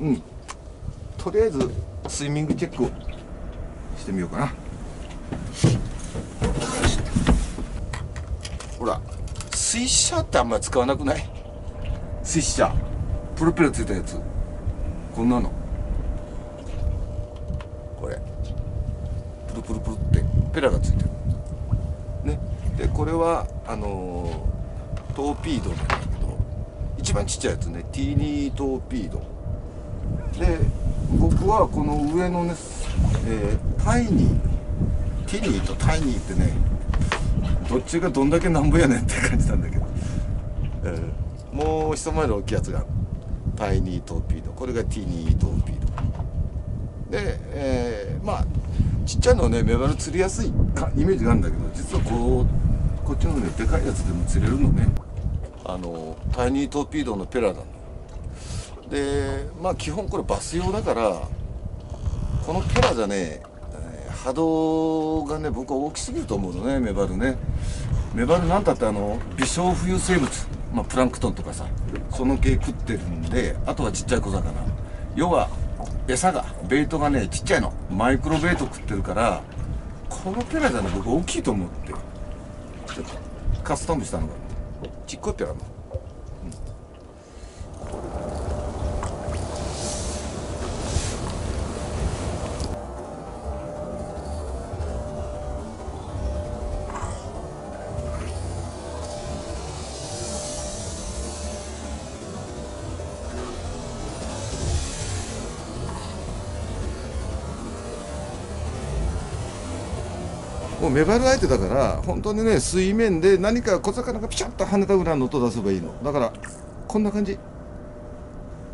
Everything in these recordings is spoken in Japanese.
うん。とりあえずスイミングチェックをしてみようかな。ほら水車ってあんまり使わなくない？水車プロペラついたやつ。こんなの。これ。プルプルプルって。ペラがついてる。ね。でこれはあのートーピードなんだけど一番ちっちゃいやつね。ティーニートーピード。で僕はこの上のね、えータイニーティニーとタイニーってねどっちがどんだけなんぼやねんって感じなんだけど、えーもう一回り大きいやつがタイニートーピード。これがティニートーピード。で、えーまあちっちゃいのはねメバル釣りやすいかイメージがあるんだけど実はこうこっちのねでかいやつでも釣れるのね。あのタイニートーピードのペラなの。でまあ基本これバス用だからこのペラじゃね波動がね僕は大きすぎると思うのねメバルね。メバルなんたってあの微小浮遊生物、まあ、プランクトンとかさその系食ってるんであとはちっちゃい小魚。要は餌がベイトがねちっちゃいの。マイクロベイト食ってるからこのペラじゃね僕大きいと思って。カスタムしたのが。ちっこいペラのもうメバル相手だから本当にね水面で何か小魚がピシャッと跳ねたぐらいの音出せばいいの。だからこんな感じ。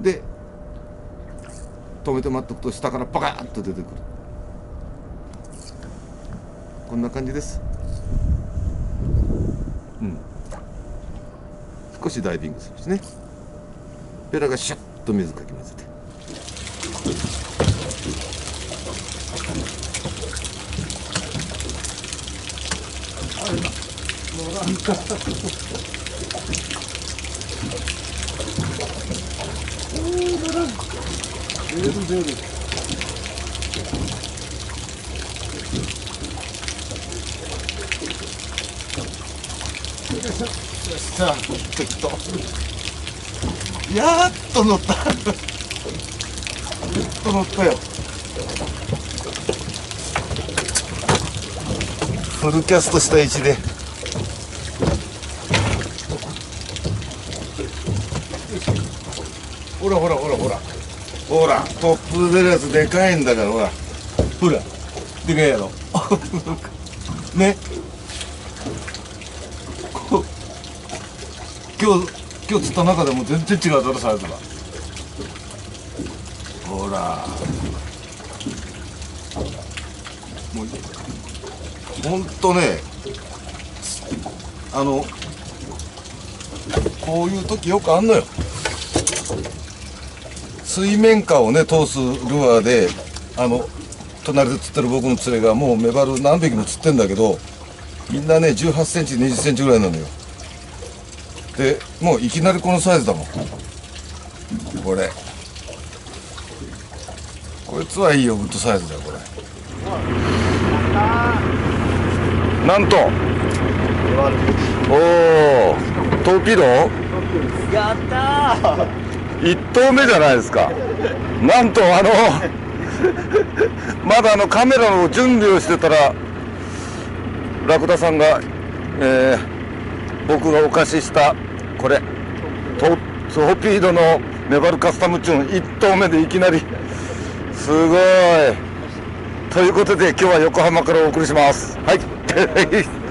で止めて待っとくと下からパカッと出てくる。こんな感じです。うん。少しダイビングするしね。ペラがシャッと水かき混ぜて。さあ適当やっと乗ったやっと乗ったよフルキャストした位置で。ほらほらほらほら。ほらトップ出るやつでかいんだからほら。ほら。でかいやろ。ね。こ今日今日釣った中でも全然違うだろサイズがほら。もうほんとね。あのこういう時よくあんのよ。水面下をね通すルアーであの隣で釣ってる僕の釣れがもうメバル何匹も釣ってんだけどみんなね1 8センチ2 0センチぐらいなのよ。でもういきなりこのサイズだもん。これ。こいつはいいよウッドサイズだよこれ。なんと。おおトーピードやったー一投目じゃないですか。なんとあのまだあのカメラの準備をしてたらラクダさんが、えー僕がお貸ししたこれトトーピードのメバルカスタムチューン1投目でいきなりすごい。ということで今日は横浜からお送りします。はい。